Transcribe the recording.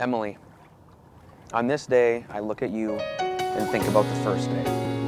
Emily, on this day, I look at you and think about the first day.